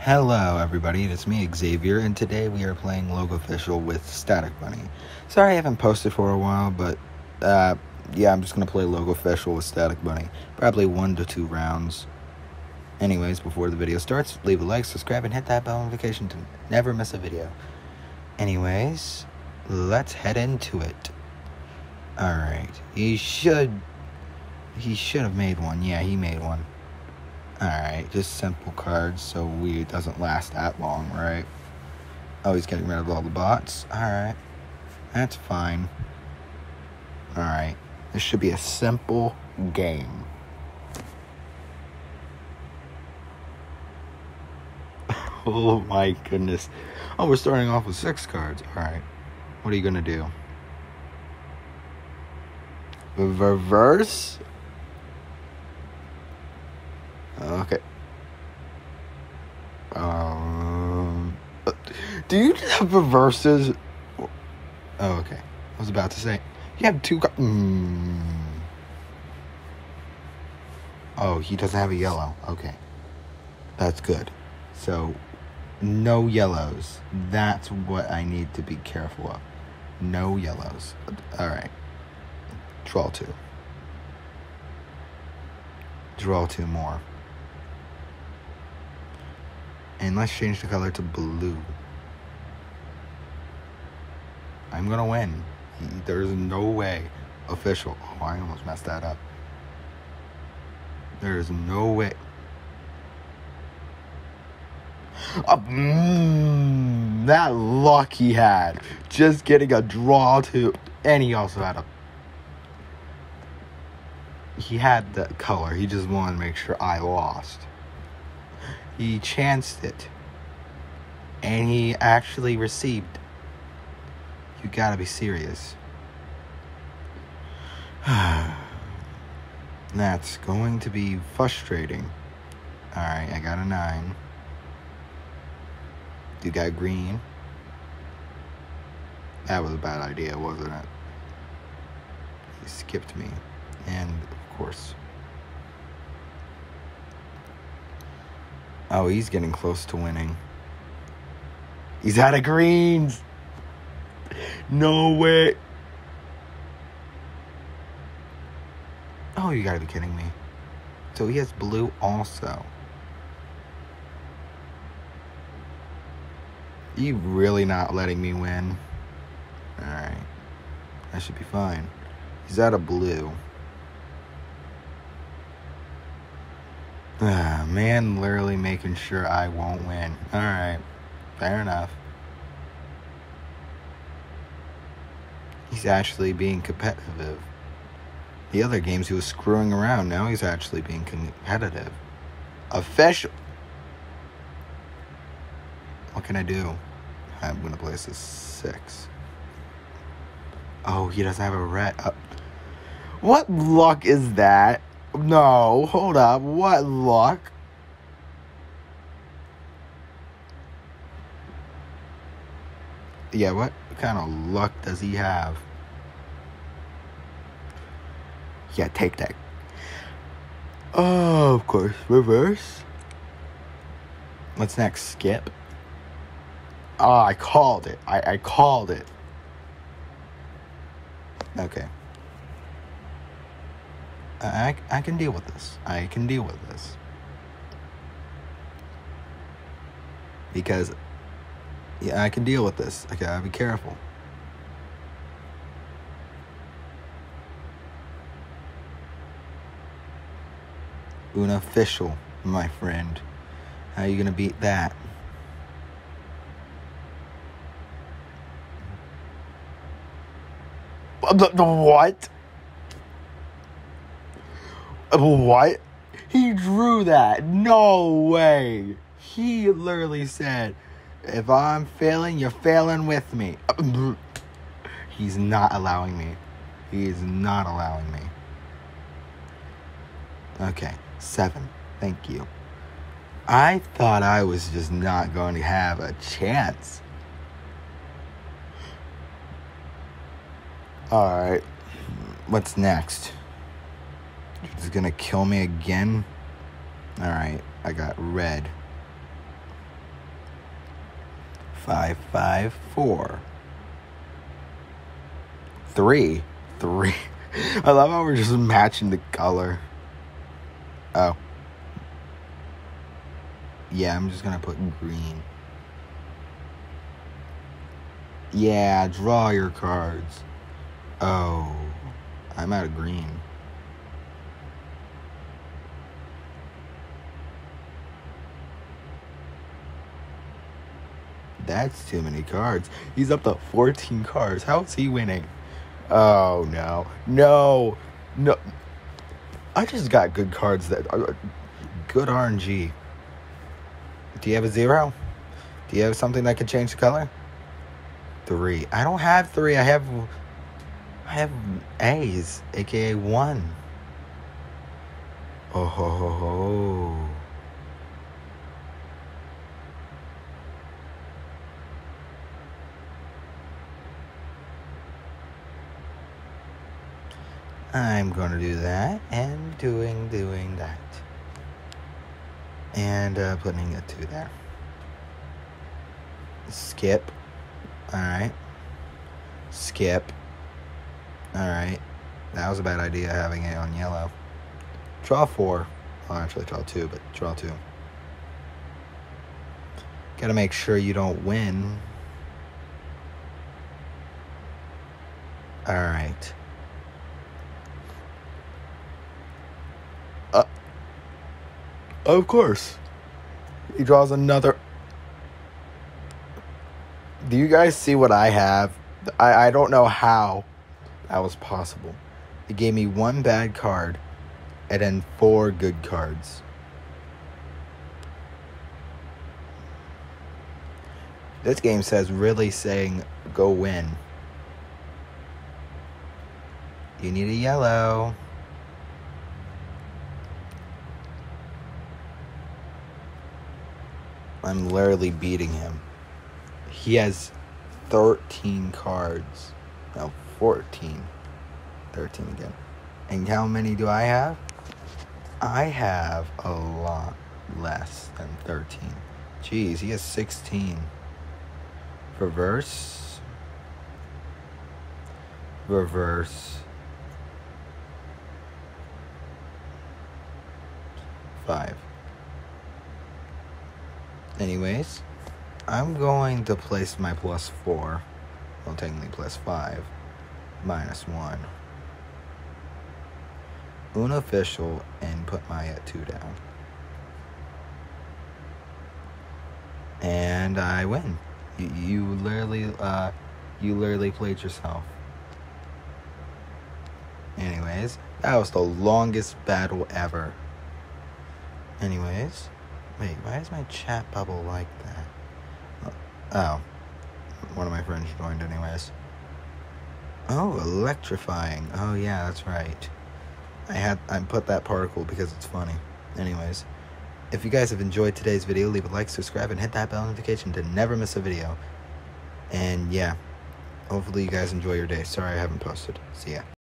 Hello, everybody. It's me, Xavier, and today we are playing Locofficial with Static Bunny. Sorry I haven't posted for a while, but uh, yeah, I'm just gonna play Locofficial with Static Bunny. Probably one to two rounds. Anyways, before the video starts, leave a like, subscribe, and hit that bell notification to never miss a video. Anyways, let's head into it. Alright, he should. He should have made one. Yeah, he made one. Alright, just simple cards so we it doesn't last that long, right? Oh, he's getting rid of all the bots. Alright. That's fine. Alright. This should be a simple game. oh my goodness. Oh, we're starting off with six cards. Alright. What are you gonna do? Reverse? Okay. Um, do you have reverses? Oh, okay. I was about to say you have two. Mm. Oh, he doesn't have a yellow. Okay, that's good. So, no yellows. That's what I need to be careful of. No yellows. All right. Draw two. Draw two more. And let's change the color to blue. I'm gonna win. There's no way. Official. Oh, I almost messed that up. There is no way. Uh, mm, that luck he had. Just getting a draw to. And he also had a. He had the color. He just wanted to make sure I lost. He chanced it. And he actually received. You gotta be serious. That's going to be frustrating. Alright, I got a 9. You got green. That was a bad idea, wasn't it? He skipped me. And, of course, Oh, he's getting close to winning. He's out of greens. No way. Oh, you gotta be kidding me. So he has blue also. You really not letting me win? Alright. That should be fine. He's out of blue. Ah, man, literally making sure I won't win. Alright, fair enough. He's actually being competitive. The other games he was screwing around, now he's actually being competitive. Official. What can I do? I'm gonna place a six. Oh, he doesn't have a red. Uh, what luck is that? No, hold up. What luck? Yeah, what kind of luck does he have? Yeah, take that. Oh, of course. Reverse. What's next? Skip. Oh, I called it. I, I called it. Okay. I, I can deal with this. I can deal with this. Because, yeah, I can deal with this. Okay, I gotta be careful. Unofficial, my friend. How are you gonna beat that? The what? Uh, what? He drew that. No way. He literally said, if I'm failing, you're failing with me. He's not allowing me. He is not allowing me. Okay, seven. Thank you. I thought I was just not going to have a chance. Alright, what's next? Is gonna kill me again? Alright, I got red. five, five, four. Three. Three. I love how we're just matching the color. Oh. Yeah, I'm just gonna put green. Yeah, draw your cards. Oh, I'm out of green. That's too many cards. He's up to 14 cards. How is he winning? Oh, no. No. No. I just got good cards that are uh, good RNG. Do you have a zero? Do you have something that could change the color? Three. I don't have three. I have I have A's, aka one. Oh ho ho ho. I'm going to do that and doing doing that. And uh, putting a 2 there. Skip. Alright. Skip. Alright. That was a bad idea having it on yellow. Draw 4. Well, actually, draw 2, but draw 2. Gotta make sure you don't win. Alright. Of course. He draws another. Do you guys see what I have? I, I don't know how that was possible. It gave me one bad card and then four good cards. This game says really saying go win. You need a yellow. I'm literally beating him. He has 13 cards. No, 14. 13 again. And how many do I have? I have a lot less than 13. Jeez, he has 16. Reverse. Reverse. Five. Anyways, I'm going to place my plus 4, well, technically plus 5, minus 1. Unofficial, and put my at 2 down. And I win. You, you literally, uh, you literally played yourself. Anyways, that was the longest battle ever. Anyways. Wait, why is my chat bubble like that? Oh, one of my friends joined, anyways. Oh, electrifying. Oh yeah, that's right. I had I put that particle because it's funny. Anyways, if you guys have enjoyed today's video, leave a like, subscribe, and hit that bell notification to never miss a video. And yeah, hopefully you guys enjoy your day. Sorry I haven't posted. See ya.